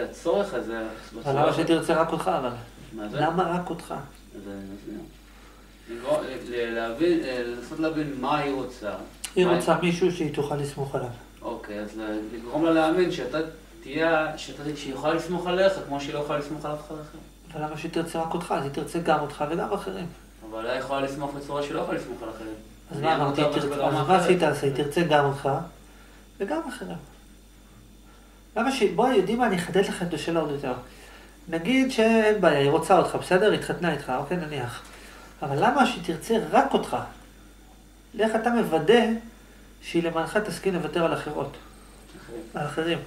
הצורך הזה... אבל למה שתרצה רק אותך אבל? מה זה? למה רק אותך? להבין, לנסות להבין מה היא רוצה. היא רוצה מישהו שהיא תוכל לסמוך עליו. אוקיי, אז לגרום לה להאמין שאתה תהיה, שהיא יכולה לסמוך עליך, כמו שהיא לא יכולה לסמוך על אף אחד אחר. אבל למה שהיא תרצה רק אותך? אז היא תרצה גם אותך וגם אחרים. אבל היא יכולה לסמוך בצורה שהיא לא יכולה לסמוך על אחרים. אז מה תעשה? היא תרצה גם אותך וגם אחרים. למה שהיא... בואי, יודעים מה? אני אחדד לכם את השאלה עוד יותר. נגיד שאין בעיה, היא רוצה אותך, בסדר? התחתנה איתך, אוקיי, נניח. אבל למה שהיא תרצה רק אותך? איך אתה מוודא שהיא למענך תסכים לוותר על אחרות? אחרים. על אחרים.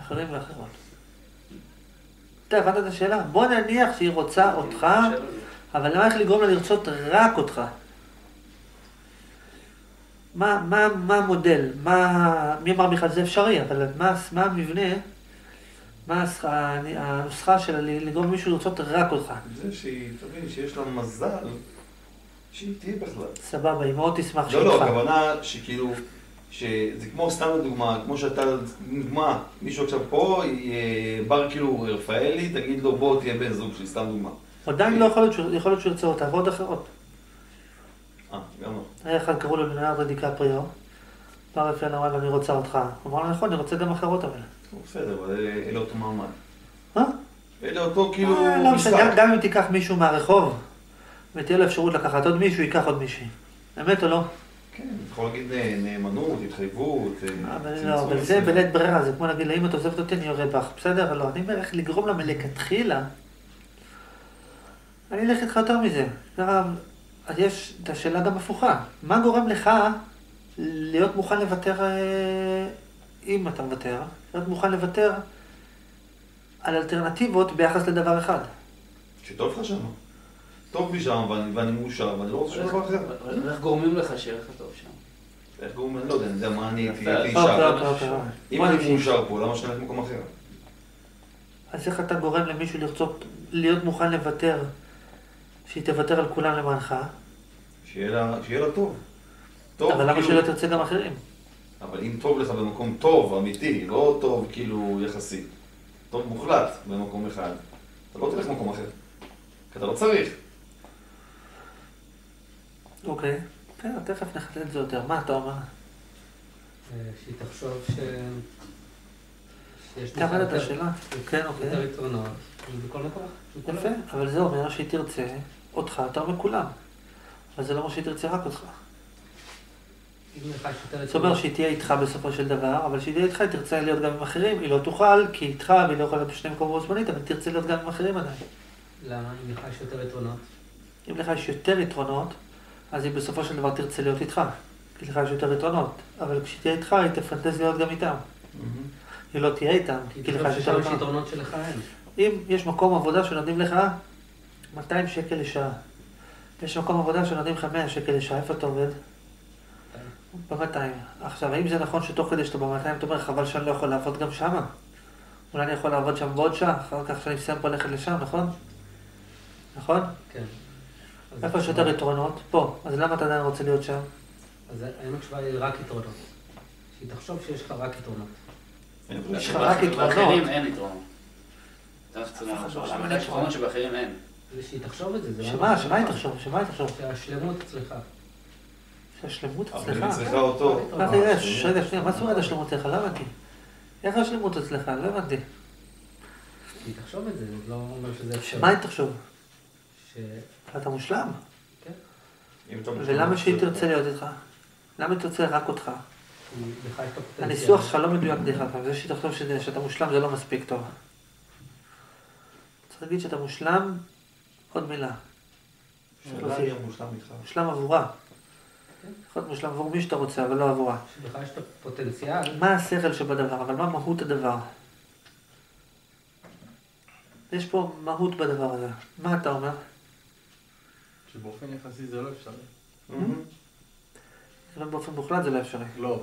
אחרים ואחרות. אתה הבנת את השאלה? בוא נניח שהיא רוצה אותך. אבל למה איך לגרום לה לרצות רק אותך? מה, מה, מה המודל? מה, מי אמר בכלל שזה אפשרי? אבל מה, מה המבנה? מה הנוסחה, של לגרום למישהו לרצות רק אותך? זה שהיא, תבין, שיש לה מזל שהיא תהיה בכלל. סבבה, היא מאוד תשמח לא, שהיא לא, איתך. הכוונה שכאילו, שזה כמו סתם לדוגמה, כמו שאתה, דוגמה, מישהו עכשיו פה, אה, בר כאילו רפאלי, תגיד לו בוא תהיה בן זוג שלי, סתם דוגמה. עדיין לא להיות שהוא יכול להיות שהוא ירצה אותה, ועוד אחרות. אה, גם לא. היה אחד קראו לו לנארדו דיקפריו, בא רפאל אמר לו אני רוצה אותך. הוא אמר לו נכון, אני רוצה גם אחרות אבל. בסדר, אבל אלה אותו מעמד. מה? אלה אותו כאילו אה, לא משחק. גם- אם תיקח מישהו מהרחוב, ותהיה לו אפשרות לקחת עוד מישהו, ייקח עוד מישהי. אמת או לא? כן, יכול להגיד אה, נאמנות, התחייבות, אה, אבל לא, אבל זה. בלית ברירה, זה כמו להגיד לה, אם את עוזבת אותי אני יורד בך, בסדר? לא, אני אומר איך לגרום לה מלכתחילה. אני אלך איתך יותר מזה. אז יש את השאלה גם הפוכה. מה גורם לך להיות מוכן לוותר, אה, אם אתה מוותר, להיות מוכן לוותר על אלטרנטיבות ביחס לדבר אחד? שטוב לך שם. טוב לי שם, ואני ואני מאושר, ואני לא רוצה שום דבר אחר. איך גורמים לך שיהיה לך טוב שם? איך קוראים? אני לא יודע, אני יודע מה אני הייתי אישה. אם אני. מאושר פה, למה שאני אלך למקום אחר? אז איך אתה גורם למישהו לרצות, להיות מוכן לוותר, שהיא תוותר על כולם למענך, שיהיה לה שיהיה לה טוב. טוב, אבל למה כאילו- שלא תרצה גם אחרים? אבל אם טוב לך במקום טוב, אמיתי, לא טוב כאילו יחסי, טוב מוחלט במקום אחד, אתה לא תלך למקום אחר. כי אתה לא צריך. אוקיי. כן, תכף נחדד את זה יותר. מה אתה אומר? אה, שהיא תחשוב ש... שיש את יותר- השאלה? כן, אוקיי. יותר יתרונות, בכל מקום. יפה. אבל זה אומר שהיא תרצה אותך יותר מכולם. אבל זה לא אומר שהיא תרצה רק אותך. זאת אומרת שהיא תהיה איתך בסופו של דבר, אבל כשהיא תהיה איתך היא תרצה להיות גם עם אחרים, היא לא תוכל, כי היא איתך והיא לא יכולה להיות בשני מקומות זמנית, אבל היא תרצה להיות גם עם אחרים עדיין. למה? אם לך יש יותר יתרונות. אם לך יש יותר יתרונות, אז היא בסופו של דבר תרצה להיות איתך. כי לך יש יותר יתרונות. אבל כשהיא תהיה איתך, היא תפנטז להיות גם איתם. היא לא תהיה איתם, כי לך יש יותר יתרונות. אם יש מקום עבודה שנותנים לך 200 שקל לשעה, יש מקום עבודה שנותנים לך 100 שקל לשעה, איפה אתה עובד? ב-200. עכשיו, האם זה נכון שתוך כדי שאתה ב-200 אתה אומר, חבל שאני לא יכול לעבוד גם שמה? אולי אני יכול לעבוד שם בעוד שעה, אחר כך שאני מסיים פה ללכת לשם, נכון? נכון? כן. איפה יש יותר יתרונות? פה. אז למה אתה עדיין רוצה להיות שם? אז האם התשובה היא רק יתרונות. שהיא תחשוב שיש לך רק יתרונות. יש לך רק יתרונות. באחרים אין יתרונות. זה מה שצריך אף אחד לא לחשוב. שם למה יש יתרונות שבאחרים אין? זה שהיא תחשוב את זה. זה שמה? שמה היא. תחשוב? שמה היא תחשוב? שהשלמות אצלך. שהשלמות אבל אצלך? היא צריכה אותו. מה זה יש? רגע, שנייה, מה זאת אומרת השלמות אצלך? לא הבנתי. איך השלמות אצלך? לא הבנתי. היא תחשוב את זה, זה לא אומר שזה אפשרי. מה היא תחשוב? ש... אתה מושלם. כן. ולמה שהיא תרצה להיות איתך? למה היא תרצה רק אותך? הניסוח שלך לא מדויק דרך אגב. זה שהיא תחשוב שאתה מושלם זה לא מספיק טוב. צריך להגיד שאתה מושלם, עוד מילה. מושלם עבורה. יכול להיות מושלם עבור מי שאתה רוצה, אבל לא עבורה. שלך יש את הפוטנציאל. מה השכל שבדבר, אבל מה מהות הדבר? יש פה מהות בדבר הזה. מה אתה אומר? שבאופן יחסי זה לא אפשרי. זה לא באופן מוחלט זה לא אפשרי. לא,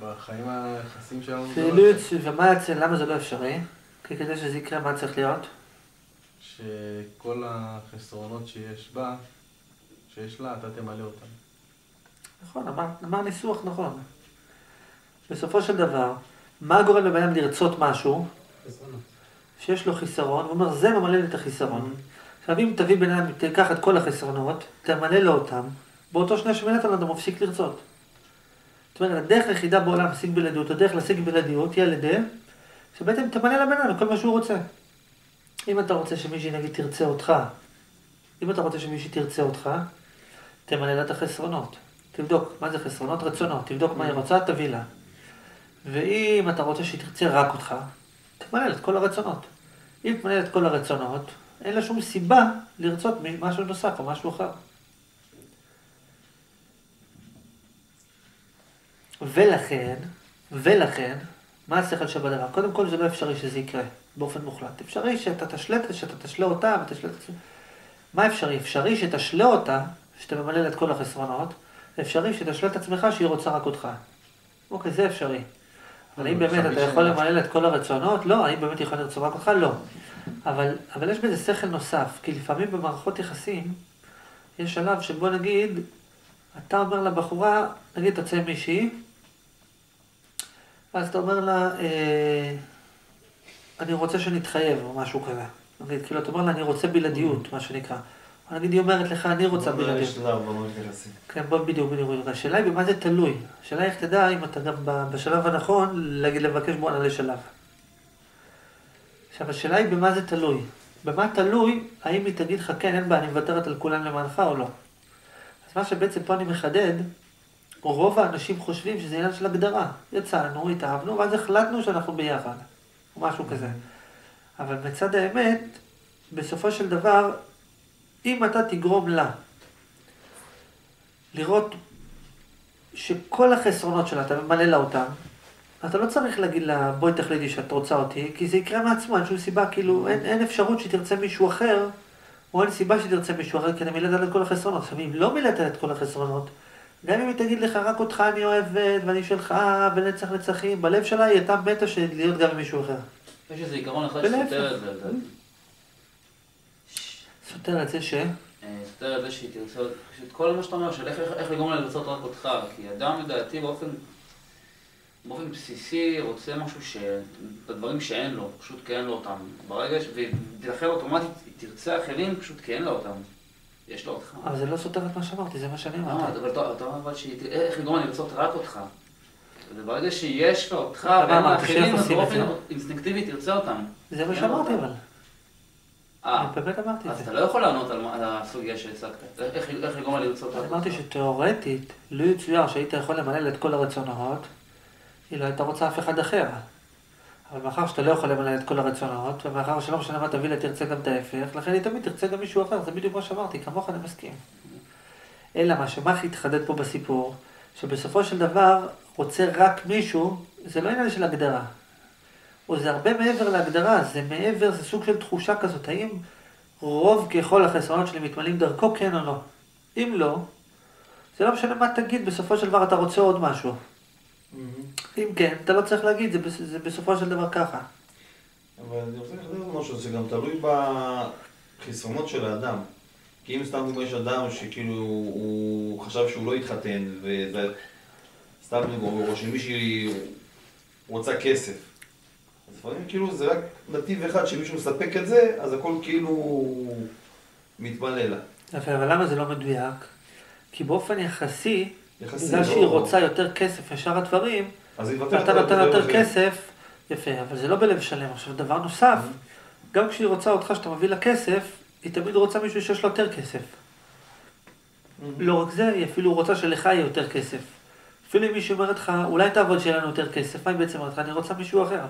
בחיים היחסים שלנו זה לא אפשרי. ומה יצא, למה זה לא אפשרי? כי כדי שזה יקרה, מה צריך להיות? שכל החסרונות שיש בה, שיש לה, אתה תמלא אותם. נכון, אמר, אמר ניסוח נכון. בסופו של דבר, מה גורם לבן אדם לרצות משהו חסרונות. שיש לו חיסרון, הוא אומר, זה ממלא לי את החיסרון. עכשיו, אם תביא בן אדם, תיקח את כל החסרונות, תמלא לו אותם, באותו שנייה שמילאת לו, אתה מפסיק לרצות. זאת אומרת, הדרך היחידה בעולם להשיג בלעדיות, הדרך להשיג בלעדיות, היא על ידי שבעצם תמלא לבן אדם כל מה שהוא רוצה. אם אתה רוצה שמישהי נגיד תרצה אותך, אם אתה רוצה שמישהי תרצה אותך, תמלא לה את החסרונות. תבדוק מה זה חסרונות, רצונות, תבדוק מה היא רוצה, תביא לה. ואם אתה רוצה שהיא תרצה רק אותך, תמלא לה את כל הרצונות. אם תמלא לה את כל הרצונות, אין לה שום סיבה לרצות משהו נוסף או משהו אחר. ולכן, ולכן, מה השכל שבדבר? קודם כל זה לא אפשרי שזה יקרה באופן מוחלט. אפשרי שאתה תשלה, שאתה תשלה אותה ותשלה את עצמך. מה אפשרי? אפשרי שתשלה אותה, שאתה ממלא לה את כל החסרונות, אפשרי שתשלה את עצמך שהיא רוצה רק אותך. אוקיי, זה אפשרי. אבל האם באמת אתה יכול למלא לה את כל הרצונות? לא. האם באמת היא יכולה לרצות רק אותך? לא. אבל, אבל יש בזה שכל נוסף, כי לפעמים במערכות יחסים, יש שלב שבו נגיד, אתה אומר לבחורה, נגיד תצא מישהי, אז אתה אומר לה, אה, אני רוצה שנתחייב, או משהו כזה. נגיד, כאילו, אתה אומר לה, אני רוצה בלעדיות, מה שנקרא. נגיד, היא אומרת לך, אני רוצה נראה בלעדיות. כן, בוא בדיוק, בדיוק. השאלה היא במה זה תלוי. השאלה איך תדע אם אתה גם בשלב הנכון, להגיד, לבקש בוא נעלה שלב. עכשיו, השאלה היא במה זה תלוי. במה תלוי, האם היא תגיד לך, כן, אין בעיה, אני מוותרת על כולם למענך או לא. אז מה שבעצם פה אני מחדד, רוב האנשים חושבים שזה עניין של הגדרה. יצאנו, התאהבנו, ואז החלטנו שאנחנו ביחד. או משהו כזה. אבל מצד האמת, בסופו של דבר, אם אתה תגרום לה לראות שכל החסרונות שלה, אתה ממלא לה אותם, אתה לא צריך להגיד לה, בואי תחליטי שאת רוצה אותי, כי זה יקרה מעצמו, אין שום סיבה, כאילו, אין, אין אפשרות שתרצה מישהו אחר, או אין סיבה שתרצה מישהו אחר, כי אני מילאת את כל החסרונות. עכשיו, אם לא מילאת את כל החסרונות, גם אם היא תגיד לך, רק אותך אני אוהבת, ואני שלך, ונצח נצחים, בלב שלה היא הייתה מתה של להיות גם עם מישהו אחר. יש איזה עיקרון אחד. שסותר את זה, לדעתי. סותר את זה ש... אה, סותר את זה שהיא תרצה, פשוט כל מה שאתה אומר, של איך לגרום לה לרצות רק אותך, כי אדם לדעתי באופן, באופן בסיסי רוצה משהו ש... בדברים שאין לו, פשוט כי אין לו אותם. ברגע ש... ולכן אוטומטית היא תרצה אחרים פשוט כי אין לה אותם. יש לה אותך. אבל זה לא סותר את מה שאמרתי, זה מה שאני אה, אמרתי. אבל אתה אומר אבל שהיא... איך לגרום לה לרצות רק אותך. וברגע שיש אותך אבל ואין לה אמרתי שאיך אחרים, אז באופן? אינסטינקטיבי תרצה אותם. זה מה אין שאמרתי. אבל. אה, אני באמת אמרתי את אז זה. אתה לא יכול לענות על הסוגיה שהצגת. איך לגרום לה לרצות רק אותך. אמרתי שתאורטית, לו יצויר שהיית יכול למלא את כל הרצונות, היא לא הייתה רוצה אף אחד אחר. אבל מאחר שאתה לא יכול למלא את כל הרצונות, ומאחר שלא משנה מה תביא לה, תרצה גם את ההפך, לכן היא תמיד תרצה גם מישהו אחר, זה בדיוק מה שאמרתי, כמוך אני מסכים. אלא מה שמה הכי התחדד פה בסיפור, שבסופו של דבר רוצה רק מישהו, זה לא עניין של הגדרה. או זה הרבה מעבר להגדרה, זה מעבר, זה סוג של תחושה כזאת, האם רוב ככל החסרונות שלי מתמלאים דרכו, כן או לא. אם לא, זה לא משנה מה תגיד, בסופו של דבר אתה רוצה עוד משהו. אם כן, אתה לא צריך להגיד, זה, בס- זה בסופו של דבר ככה. אבל אני רוצה עוד משהו, זה גם תלוי בחסרונות של האדם. כי אם סתם דוגמא יש אדם שכאילו הוא חשב שהוא לא יתחתן, וזה סתם דוגמא, או שמישהי רוצה כסף. אז לפעמים כאילו זה רק נתיב אחד שמישהו מספק את זה, אז הכל כאילו מתמלא לה. אבל למה זה לא מדויק? כי באופן יחסי, בגלל לא- שהיא רוצה יותר כסף משאר הדברים, על נותן יותר. כסף, יפה, אבל זה לא בלב שלם. עכשיו, דבר נוסף, גם כשהיא רוצה אותך, שאתה מביא לה כסף, היא תמיד רוצה מישהו שיש לו יותר כסף. לא רק זה, היא אפילו רוצה שלך יהיה יותר כסף. אפילו אם מישהו אומרת לך, אולי תעבוד שיהיה לנו יותר כסף, מה היא בעצם אומרת לך? אני רוצה מישהו אחר.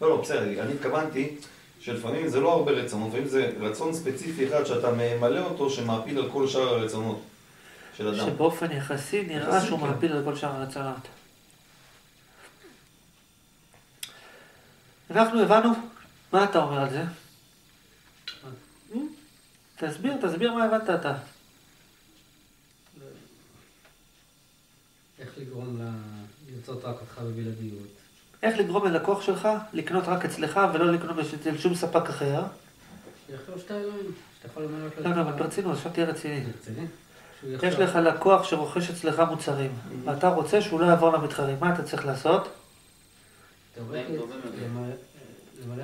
לא, לא, בסדר, אני התכוונתי שלפעמים זה לא הרבה רצונות, לפעמים זה רצון ספציפי אחד שאתה ממלא אותו שמעפיל על כל שאר הרצונות של אדם. שבאופן יחסי נראה יחסי, שהוא כן. מעפיל על כל שאר הרצונות. אנחנו הבנו? מה אתה אומר על זה? תסביר, תסביר מה הבנת אתה. איך לגרום לה לרצות רק אותך בבלעדיות. איך לגרום ללקוח שלך לקנות רק אצלך ולא לקנות אצל שום ספק אחר? שיחשוב שאתה אלוהים, שאתה יכול למנות לו לא, לא, אבל ברצינות, עכשיו תהיה רציני. רציני? יש לך לקוח שרוכש אצלך מוצרים, ואתה רוצה שהוא לא יעבור למתחרים, מה אתה צריך לעשות? למלא-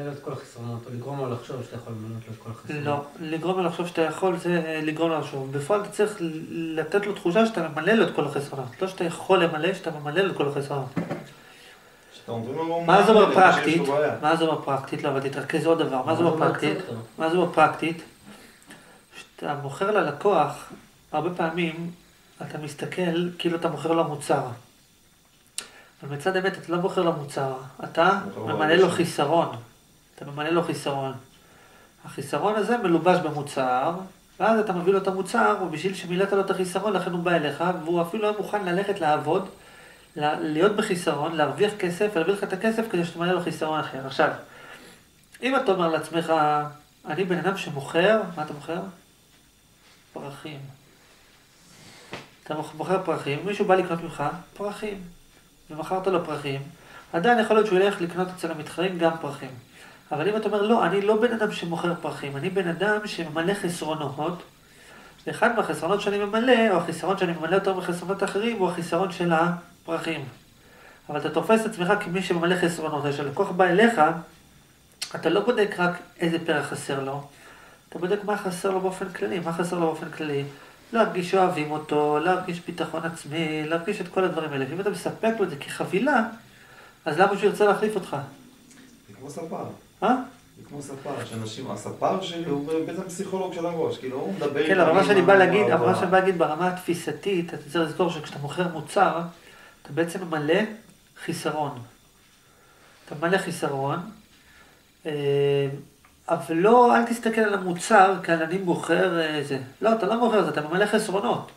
לו את כל החסרונות, או לגרום לו לחשוב שאתה יכול למלא לו את כל החסרונות. לא, לגרום לו לחשוב שאתה יכול זה אה, לגרום לו לחשוב. בפועל אתה צריך לתת לו תחושה שאתה ממלא לו את כל החסרונות. לא שאתה יכול למלא, שאתה ממלא לו את כל החסרונות. לו, מה זה אומר פרקטית? מה זה אומר פרקטית? לא, אבל תתרכז עוד דבר. מה זה אומר פרקטית? מה זה אומר פרקטית? כשאתה מוכר ללקוח, הרבה פעמים אתה מסתכל כאילו אתה מוכר לו מוצר. אבל מצד אמת אתה לא מוכר לו מוצר, אתה ממלא. לו חיסרון. אתה ממלא לו חיסרון. החיסרון הזה מלובש במוצר, ואז אתה מביא לו את המוצר, ובשביל שמילאת לו את החיסרון, לכן הוא בא אליך, והוא אפילו היה מוכן ללכת לעבוד, להיות בחיסרון, להרוויח כסף, ולהביא לך את הכסף כדי שתמלא לו חיסרון אחר. עכשיו, אם אתה אומר לעצמך, אני בן אדם שמוכר, מה אתה מוכר? פרחים. אתה מוכר פרחים, מישהו בא לקנות ממך פרחים, ומכרת לו פרחים, עדיין יכול להיות שהוא ילך לקנות אצל המתחרים גם פרחים. אבל אם אתה אומר, לא, אני לא בן אדם שמוכר פרחים, אני בן אדם שממלא חסרונות, ואחד מהחסרונות שאני ממלא, או החיסרון שאני ממלא יותר מחסרונות אחרים, הוא החיסרון של הפרחים. אבל אתה תופס את עצמך כמי שממלא חסרונות, כשלקוח בא אליך, אתה לא בודק רק איזה פרח חסר לו, אתה בודק מה חסר לו באופן כללי, מה חסר לו באופן כללי. להרגיש שאוהבים אותו, להרגיש ביטחון עצמי, להרגיש את כל הדברים האלה. ואם אתה מספק לו את זה כחבילה, אז למה שהוא ירצה להחליף אותך? זה כמו ספר. אה? זה כמו ספר, שאנשים, הספר שלי הוא בעצם פסיכולוג של הראש, כאילו הוא מדבר כן, אבל מה שאני בא להגיד, אבל מה שאני בא להגיד ברמה התפיסתית, אתה צריך לזכור שכשאתה מוכר מוצר, אתה בעצם ממלא חיסרון. אתה ממלא חיסרון, אה, אבל לא, אל תסתכל על המוצר כאן אני מוכר אה, זה. לא, אתה לא מוכר זה, אתה ממלא חסרונות.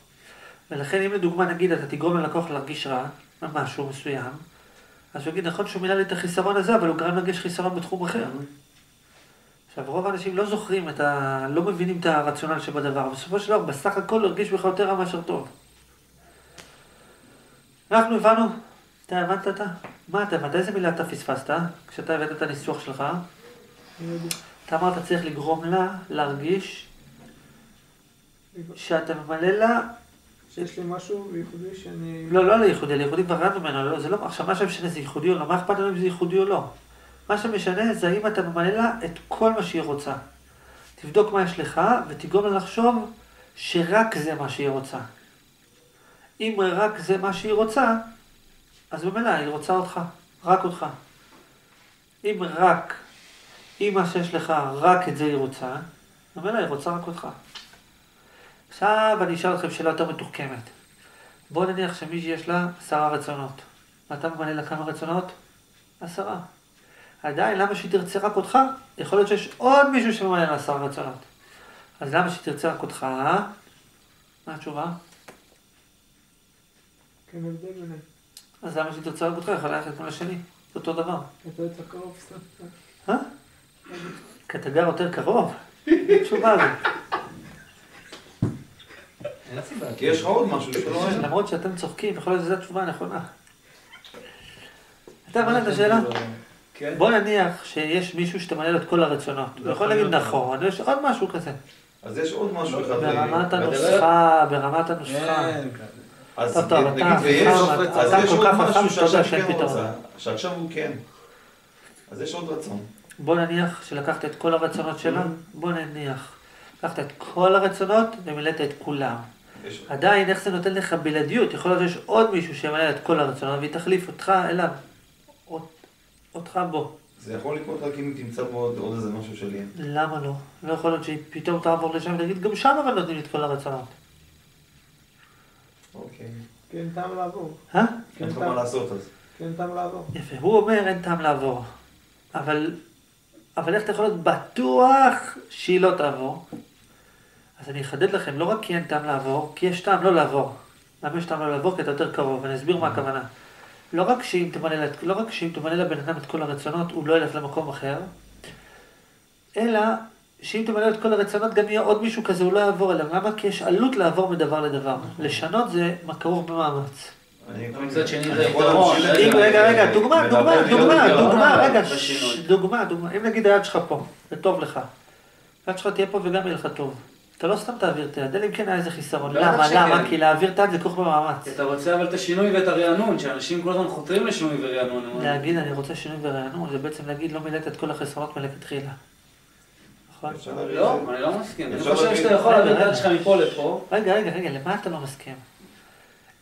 ולכן אם לדוגמה נגיד אתה תגרום ללקוח להרגיש רע, במשהו מסוים, אז הוא יגיד, נכון שהוא מילא לי את החיסרון הזה, אבל הוא גרם להרגיש חיסרון בתחום אחר. עכשיו, רוב האנשים לא זוכרים את ה... לא מבינים את הרציונל שבדבר, בסופו של דבר, בסך הכל הוא הרגיש בכלל יותר רע מאשר טוב. אנחנו הבנו, אתה הבנת אתה? מה אתה הבנת? איזה מילה אתה פספסת כשאתה הבאת את הניסוח שלך? אתה אמרת צריך לגרום לה להרגיש שאתה ממלא לה, שיש לי משהו ייחודי שאני... לא, לא לייחודי, לייחודי כבר רדנו ממנו, לא, זה לא, עכשיו מה שמשנה זה ייחודי או לא, מה אכפת לנו אם זה ייחודי או לא? מה שמשנה זה האם אתה ממלא לה את כל מה שהיא רוצה. תבדוק מה יש לך ותגרום לה לחשוב שרק זה מה שהיא רוצה. אם רק זה מה שהיא רוצה, אז במילא היא רוצה אותך, רק אותך. אם רק, אם מה שיש לך, רק את זה היא רוצה, במילא היא רוצה רק אותך. עכשיו אני אשאל אתכם שאלה יותר מתוחכמת. בוא נניח שמישהי יש לה עשרה רצונות. ואתה ממלא לה כמה רצונות? עשרה. עדיין, למה שהיא תרצה רק אותך? יכול להיות שיש עוד מישהו שממלא לה עשרה רצונות. אז למה שהיא תרצה רק אותך? מה התשובה? כן. אז למה שהיא תרצה רק אותך? יכולה ללכת כמו לשני. זה אותו דבר. אתה יוצא קרוב סתם. כי אתה גר יותר קרוב. תשובה הזאת. אין סיבה. כי יש לך עוד משהו שלא אין. למרות שאתם צוחקים, יכול להיות שזו התשובה הנכונה. אתה הבנת את השאלה? כן. בוא נניח שיש מישהו שאתה מלא לו את כל הרצונות. הוא יכול להגיד נכון, יש עוד משהו כזה. אז יש עוד משהו אחד. ברמת אה, הנוסחה, ברמת הנוסחה. אין, אז טוב, טוב, נגיד אתה ויש, אז אתה יש עוד משהו שעכשיו כן. רוצה, שעכשיו הוא כן. אז יש עוד רצון. בוא נניח שלקחת את כל הרצונות שלה, בוא נניח. לקחת את כל הרצונות ומילאת את כולם. יש- עדיין, איך זה נותן לך בלעדיות? יכול להיות שיש עוד מישהו שימלא את כל הרצונות והיא תחליף אותך אליו. אות- אותך בו. זה יכול לקרות רק אם תמצא פה עוד עוד איזה משהו שלי. למה לא? לא יכול להיות שהיא פתאום תעבור לשם ותגיד, גם שם אבל נותנים את כל הרצונות. אוקיי. כן, טעם לעבור. אה? אין לך מה לעשות אז. כן, טעם לעבור. יפה, הוא אומר אין טעם לעבור. אבל, אבל איך אתה יכול להיות בטוח שהיא לא תעבור? אז אני אחדד לכם, לא רק כי אין טעם לעבור, כי יש טעם לא לעבור. למה יש טעם לא לעבור? כי אתה יותר קרוב, ואני אסביר מה הכוונה. לא רק שאם תמלא, לה- לא רק שאם תמלא לבן אדם את כל הרצונות, הוא לא ילך למקום אחר, אלא שאם תמלא את כל הרצונות, גם יהיה עוד מישהו כזה, הוא לא יעבור אליו. למה? כי יש עלות לעבור מדבר לדבר. לשנות זה כרוך במאמץ. אני- מצד שני זה יתרון. רגע, רגע, דוגמה, דוגמה, דוגמה, דוגמה. רגע, דוגמה, דוגמה. אם נגיד היד שלך פה, זה טוב לך. היד שלך תהיה פה וגם יהיה לך טוב. אתה לא סתם תעביר את היד, אלא אם כן היה איזה חיסרון. בטח למה? למה? כי להעביר את היד זה כרוך במאמץ. אתה רוצה אבל את השינוי ואת הרענון, שאנשים כל הזמן חותרים לשינוי ורענון. להגיד אני רוצה שינוי ורענון, זה בעצם להגיד לא מילאת את כל החסרונות מלכתחילה. נכון? לא. אני לא מסכים. אני חושב שאתה יכול להעביר את היד שלך מפה לפה. רגע, רגע, רגע, למה אתה לא מסכים?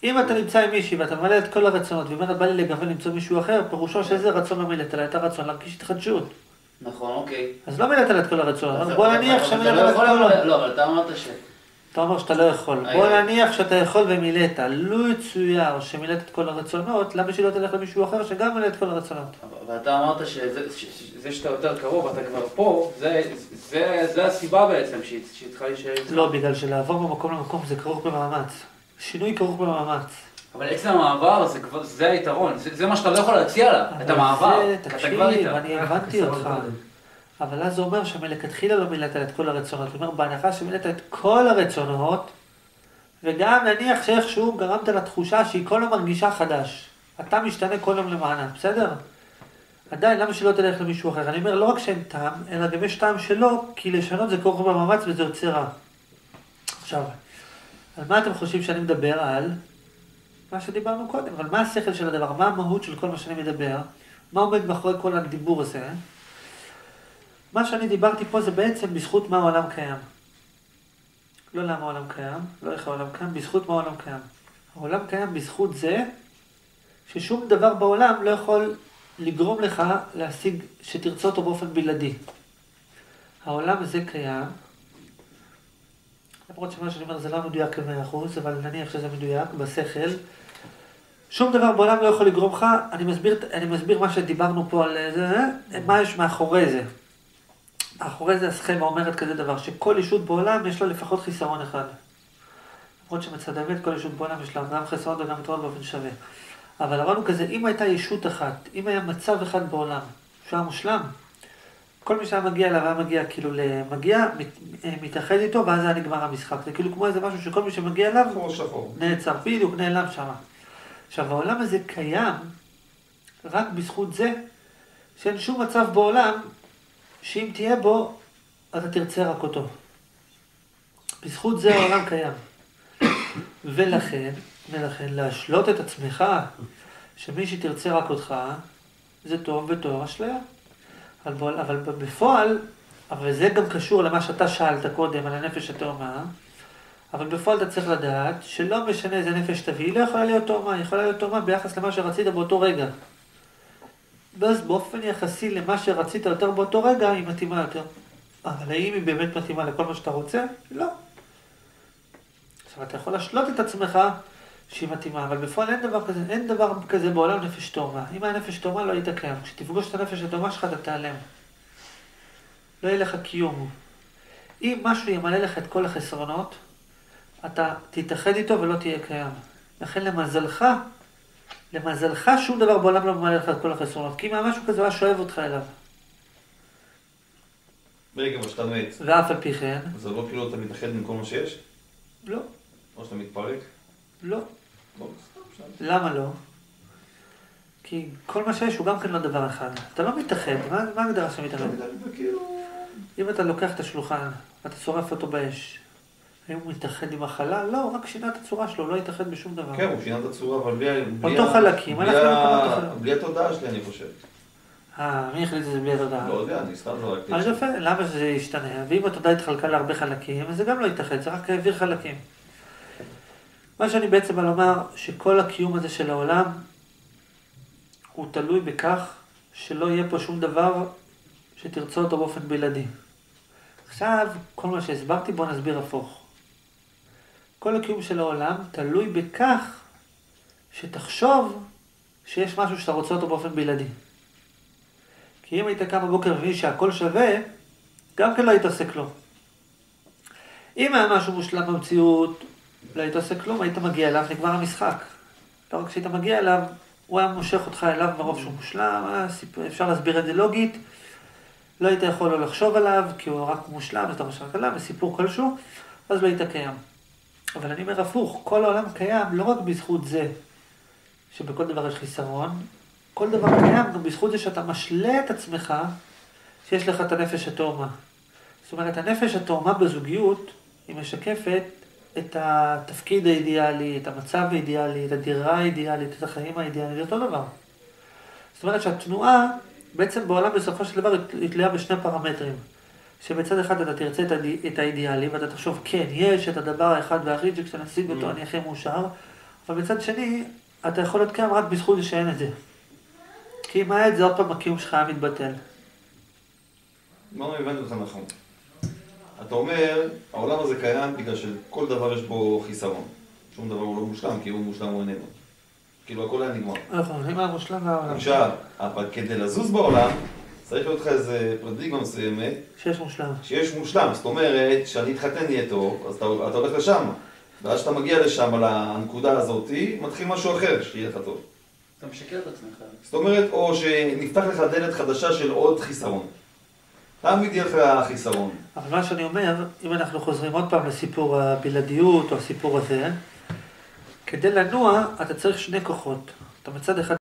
אם אתה נמצא עם מישהי ואתה ממלא את כל הרצונות, והיא אומרת בא לי לגוון למצוא מישהו אחר, פירושו שאיזה רצון לא מילאת לה? את הרצון להרגיש התחדשות. נכון, אוקיי. אז לא מילאת לה את כל הרצונות. בוא נניח שמילאת לה לא את יכול כל... לא, אבל אתה אמרת ש... אתה אומר שאתה לא יכול. רגע. בוא נניח שאתה יכול ומילאת. לו יצויר שמילאת את כל הרצונות, למה שלא תלך למישהו אחר שגם מילא את כל הרצונות? ואתה אמרת שזה שאתה יותר קרוב, אתה כבר פה, זה- הסיבה בעצם שהיא צריכה להישאר. לא, בגלל שלעבור ממקום למקום זה כרוך במאמץ. שינוי כרוך במאמץ. אבל עצם המעבר זה כבר, זה היתרון, זה זה מה שאתה לא יכול להציע לה, את המעבר, זה- כי אתה תקשיב, כבר איתה. אני הבנתי אותך. אבל אז זה אומר שמלכתחילה לא מילאת את כל הרצונות. זאת אומרת, בהנחה שמילאת את כל הרצונות, וגם נניח שאיכשהו גרמת לה תחושה שהיא כל יום מרגישה חדש. אתה משתנה כל יום למענה, בסדר? עדיין, למה שלא תלך למישהו אחר? אני אומר, לא רק שאין טעם, אלא גם יש טעם שלא, כי לשנות זה כרוך במאמץ וזה יוצא רע. עכשיו, על מה אתם חושבים שאני מדבר? על מה שדיברנו קודם, אבל מה השכל של הדבר? מה המהות של כל מה שאני מדבר? מה עומד מאחורי כל הדיבור הזה? מה שאני דיברתי פה זה בעצם בזכות מה העולם קיים. לא למה העולם קיים, לא איך העולם קיים, בזכות מה העולם קיים. העולם קיים בזכות זה ששום דבר בעולם לא יכול לגרום לך להשיג, שתרצה אותו באופן בלעדי. העולם הזה קיים, למרות שמה שאני אומר זה לא מדויק במאה אחוז, אבל נניח שזה מדויק בשכל. שום דבר בעולם לא יכול לגרום לך, אני מסביר, אני מסביר מה שדיברנו פה על זה, מה יש מאחורי זה. מאחורי זה הסכמה אומרת כזה דבר, שכל ישות בעולם יש לה לפחות חיסרון אחד. למרות שמצד האמת כל ישות בעולם יש לה גם חסרון וגם יתרון באופן שווה. אבל הוא כזה, אם הייתה ישות אחת, אם היה מצב אחד בעולם, שהוא היה מושלם, כל מי שהיה מגיע אליו היה מגיע כאילו, מגיע, מת, מתאחד איתו, ואז היה נגמר המשחק. זה כאילו כמו איזה משהו שכל מי שמגיע אליו, שחור. נעצר, בדיוק, נעלם שם. עכשיו, העולם הזה קיים רק בזכות זה שאין שום מצב בעולם שאם תהיה בו, אתה תרצה רק אותו. בזכות זה העולם קיים. ולכן, ולכן, להשלות את עצמך שמי שתרצה רק אותך, זה טוב ותואר אשליה. אבל, אבל בפועל, אבל זה גם קשור למה שאתה שאלת קודם על הנפש התאומה, אבל בפועל אתה צריך לדעת שלא משנה איזה נפש תביא, היא לא יכולה להיות תאומה, היא יכולה להיות תאומה ביחס למה שרצית באותו רגע. ואז באופן יחסי למה שרצית יותר באותו רגע, היא מתאימה יותר. אבל האם היא באמת מתאימה לכל מה שאתה רוצה? לא. עכשיו, אתה יכול להשלות את עצמך שהיא מתאימה, אבל בפועל אין דבר כזה, אין דבר כזה בעולם נפש תאומה. אם היה נפש תאומה לא היית קיים. כשתפגוש את הנפש התאומה שלך אתה תיעלם. לא יהיה לך קיום. אם משהו ימלא לך את כל החסרונות, אתה תתאחד איתו ולא תהיה קיים. לכן למזלך, למזלך שום דבר בעולם לא ממלא לך את כל החסרונות. כי אם היה משהו כזה, הוא היה שואב אותך אליו. רגע, אבל כשאתה מת, ואף על פי כן, זה לא כאילו אתה מתאחד עם כל מה שיש? לא, או שאתה מתפרק? לא. לא. למה לא? כי כל מה שיש הוא גם כן לא דבר אחד. אתה לא מתאחד, מה ההגדרה של מתאחד? זה כאילו... אם אתה לוקח את השולחן ואתה שורף אותו באש, האם הוא מתאחד עם החלל? לא, הוא רק שינה את הצורה שלו, לא התאחד בשום דבר. כן, הוא שינה את הצורה, אבל בלי... אותו חלקים, בלי התודעה שלי, אני חושב. אה, מי החליט את זה בלי התודעה? לא יודע, אני סתם זרקתי. אז יפה, למה שזה ישתנה? ואם התודעה התחלקה להרבה חלקים, אז זה גם לא יתאחד, זה רק העביר חלקים. מה שאני בעצם בא לומר, שכל הקיום הזה של העולם, הוא תלוי בכך שלא יהיה פה שום דבר שתרצה אותו באופן בלעדי. עכשיו, כל מה שהסברתי, בואו נסביר הפוך. כל הקיום של העולם תלוי בכך שתחשוב שיש משהו שאתה רוצה אותו באופן בלעדי. כי אם היית קם בבוקר ומבין שהכל שווה, גם כן לא היית עושה כלום. אם היה משהו מושלם במציאות, לא היית עושה כלום, היית מגיע אליו, נגמר המשחק. לא רק כשהיית מגיע אליו, הוא היה מושך אותך אליו מרוב שהוא מושלם, סיפור- אפשר להסביר את זה לוגית. לא היית יכול לא לחשוב עליו, כי הוא רק מושלם, אז אתה חושב עליו, וסיפור כלשהו, אז לא היית קיים. אבל אני אומר הפוך, כל העולם קיים לא רק בזכות זה שבכל דבר יש חיסרון, כל דבר קיים גם בזכות זה שאתה משלה את עצמך שיש לך את הנפש התאומה. זאת אומרת, הנפש התאומה בזוגיות, היא משקפת את התפקיד האידיאלי, את המצב האידיאלי, את הדירה האידיאלית, את החיים האידיאליים, זה אותו דבר. זאת אומרת שהתנועה, בעצם בעולם בסופו של דבר היא תלויה בשני פרמטרים. שבצד אחד אתה תרצה את, האיד... את האידיאלי, ואתה תחשוב, כן, יש את הדבר האחד והיחיד שכשאתה נשיג אותו Mm. אני הכי מאושר, אבל מצד שני, אתה יכול להיות קיים רק בזכות זה שאין את זה. כי אם היה את זה, עוד פעם הקיום שלך היה מתבטל. לא הבנתי אותך נכון. אתה אומר, העולם הזה קיים בגלל שכל דבר יש בו חיסרון. שום דבר הוא לא מושלם, כי הוא מושלם הוא איננו. כאילו הכל היה נגמר. נכון, אם היה מושלם מהעולם. עכשיו, אבל כדי לזוז בעולם, צריך להיות לך איזה פרדיגמה מסוימת, שיש מושלם. שיש מושלם. זאת אומרת, שאני אתחתן יהיה טוב, אז אתה, אתה הולך לשם. ואז כשאתה מגיע לשם, לנקודה הזאתי, מתחיל משהו אחר, שיהיה לך טוב. אתה משקר את עצמך. זאת אומרת, או שנפתח לך דלת חדשה של עוד חיסרון. תמיד יהיה לך חיסרון. אבל מה שאני אומר, אם אנחנו חוזרים עוד פעם לסיפור הבלעדיות או הסיפור הזה, כדי לנוע אתה צריך שני כוחות. אתה מצד אחד